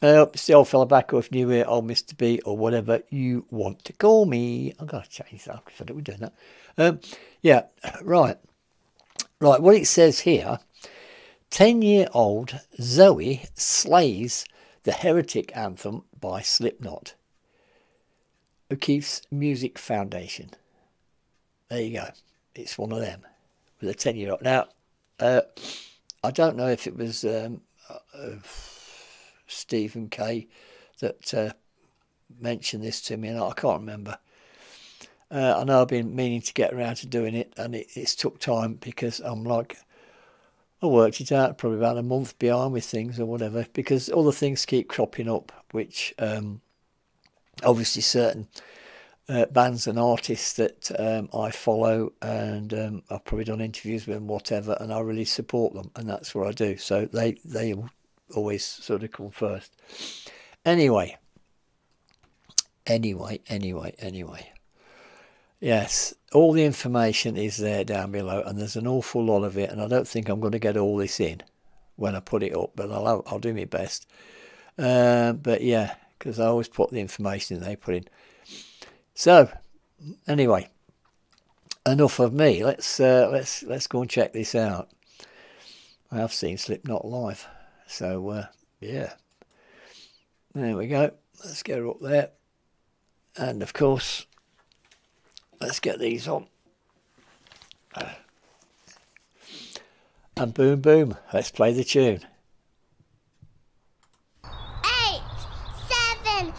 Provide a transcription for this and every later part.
Uh, it's the old fella back off New Year, old Mr. B, or whatever you want to call me. I'm going to change that because I don't be doing that. Um, yeah, right. Right, what it says here 10 year old Zoe slays the Heretic Anthem by Slipknot. O'Keefe's Music Foundation. There you go. It's one of them with a 10 year old. Now, uh, I don't know if it was um, uh, Stephen Kay that uh, mentioned this to me, and I can't remember. Uh, I know I've been meaning to get around to doing it, and it, it's took time because I'm like, I worked it out probably about a month behind with things or whatever, because other things keep cropping up, which um, obviously certain uh, bands and artists that um, I follow, and um, I've probably done interviews with them, whatever, and I really support them, and that's what I do. So they they always sort of come first. Anyway, anyway, anyway, anyway. Yes, all the information is there down below, and there's an awful lot of it, and I don't think I'm going to get all this in when I put it up, but I'll I'll do my best. Uh, but yeah, because I always put the information they put in. So, anyway, enough of me. Let's uh, let's let's go and check this out. I have seen Slipknot live. So, uh, yeah. There we go. Let's get her up there. And, of course, let's get these on. And boom, boom. Let's play the tune. Eight, seven,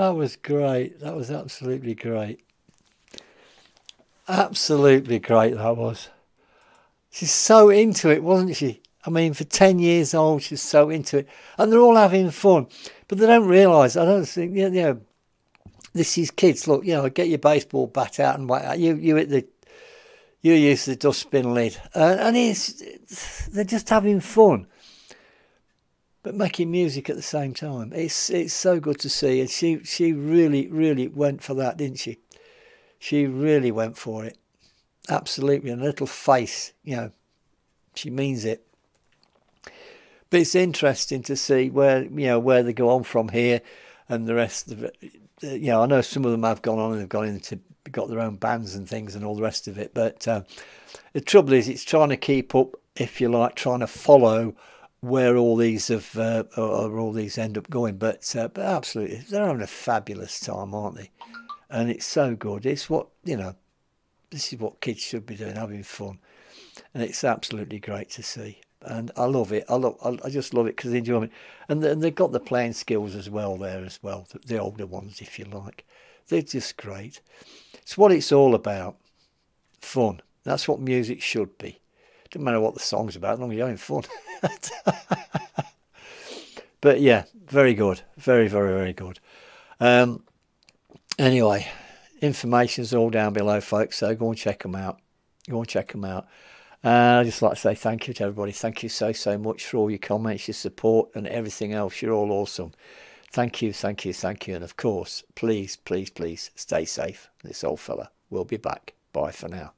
That was great. That was absolutely great. Absolutely great, that was. She's so into it, wasn't she? I mean, for 10 years old, she's so into it. And they're all having fun. But they don't realise, I don't think, you know, this is kids. Look, you know, get your baseball bat out and wait. You, you hit the, you use the dustbin lid. Uh, and it's, they're just having fun but making music at the same time. It's it's so good to see, and she she really really went for that, didn't she? She really went for it, absolutely. And a little face, you know, she means it. But it's interesting to see where you know where they go on from here, and the rest of it. You know, I know some of them have gone on and they've gone into got their own bands and things and all the rest of it. But uh, the trouble is, it's trying to keep up, if you like, trying to follow where all these have uh, or all these end up going. But uh, but absolutely, they're having a fabulous time, aren't they? And it's so good. It's what you know. This is what kids should be doing, having fun, and it's absolutely great to see. And I love it. I love. I just love it because they enjoy it, and, and they've got the playing skills as well there as well. The older ones, if you like, they're just great. It's what it's all about. Fun. That's what music should be. Doesn't matter what the song's about, as long as you're having fun. but yeah, very good. Very, very, very good. Um, anyway, information's all down below, folks, so go and check them out. Go and check them out. And I'd just like to say thank you to everybody. Thank you so, so much for all your comments, your support, and everything else. You're all awesome. Thank you, thank you, thank you. And of course, please, please, please stay safe. This old fella will be back. Bye for now.